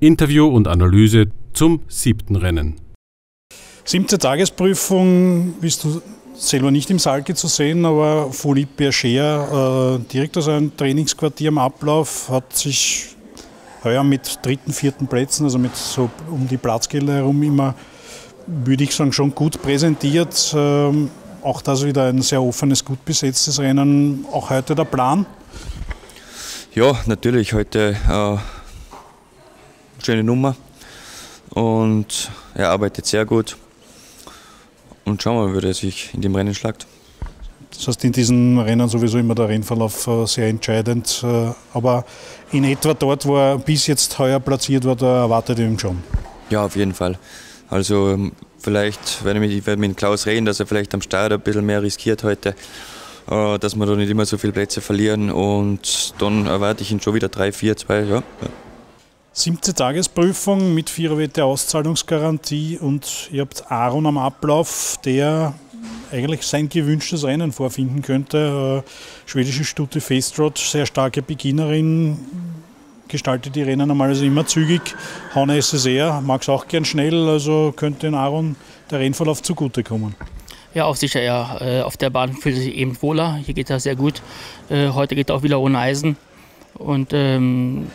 Interview und Analyse zum siebten Rennen. Siebte Tagesprüfung, bist du selber nicht im Salke zu sehen, aber Philippe Berger, äh, direkt aus einem Trainingsquartier am Ablauf, hat sich heuer mit dritten, vierten Plätzen, also mit so um die Platzgelder herum immer, würde ich sagen, schon gut präsentiert. Ähm, auch das wieder ein sehr offenes, gut besetztes Rennen. Auch heute der Plan? Ja, natürlich. Heute äh, schöne Nummer und er arbeitet sehr gut. Und schauen wir mal, wie er sich in dem Rennen schlagt. Das heißt, in diesen Rennen sowieso immer der Rennverlauf äh, sehr entscheidend. Äh, aber in etwa dort, wo er bis jetzt heuer platziert war, da erwartet er ihn schon. Ja, auf jeden Fall. Also ähm, vielleicht werde ich mit, mit Klaus reden, dass er vielleicht am Start ein bisschen mehr riskiert heute, äh, dass wir da nicht immer so viele Plätze verlieren und dann erwarte ich ihn schon wieder 3, 4, 2, ja. Siebte Tagesprüfung mit Viererwette Auszahlungsgarantie und ihr habt Aaron am Ablauf, der eigentlich sein gewünschtes Rennen vorfinden könnte. Äh, schwedische Stute Festrod, sehr starke Beginnerin, gestaltet die Rennen normalerweise immer zügig. Hauna SSR mag es auch gern schnell, also könnte in Aaron der Rennverlauf zugutekommen. Ja, auf sicher, ja. Äh, auf der Bahn fühlt sich eben wohler. Hier geht er sehr gut. Äh, heute geht er auch wieder ohne Eisen. Und ähm,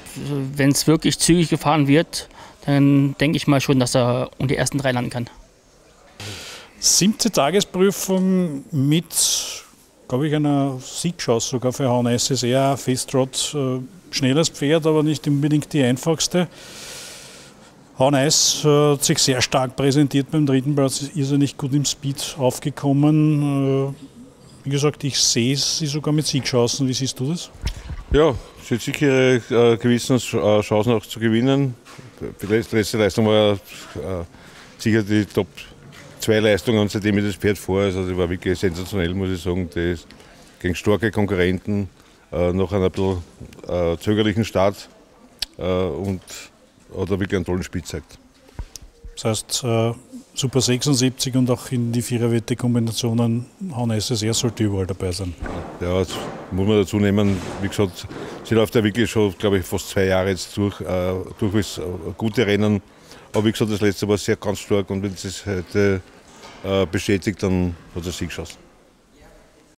wenn es wirklich zügig gefahren wird, dann denke ich mal schon, dass er um die ersten drei landen kann. Siebte Tagesprüfung mit, glaube ich, einer Siegchance sogar für Hauen SSR. Festrot, äh, schnelles Pferd, aber nicht unbedingt die einfachste. Hauen Eis äh, hat sich sehr stark präsentiert beim dritten Platz, ist er nicht gut im Speed aufgekommen. Äh, wie gesagt, ich sehe sie sogar mit Siegchancen. Wie siehst du das? Ja, sie hat sicher ihre äh, gewissen äh, auch zu gewinnen. Die letzte Leistung war äh, sicher die Top zwei Leistungen und seitdem ich das Pferd vor. Also die war wirklich sensationell, muss ich sagen. Die ist gegen starke Konkurrenten äh, nach einem bisschen äh, zögerlichen Start äh, und hat wirklich einen tollen Spiel gezeigt. Das heißt, äh, Super 76 und auch in die Viererwette-Kombinationen HNSSR sollte überall dabei sein. Ja, das muss man dazu nehmen. Wie gesagt, sie läuft ja wirklich schon, glaube ich, fast zwei Jahre jetzt durch. Äh, durchwegs äh, gute Rennen. Aber wie gesagt, das letzte war sehr ganz stark und wenn sie es heute äh, bestätigt, dann hat er Sieg geschossen.